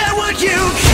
get what you can.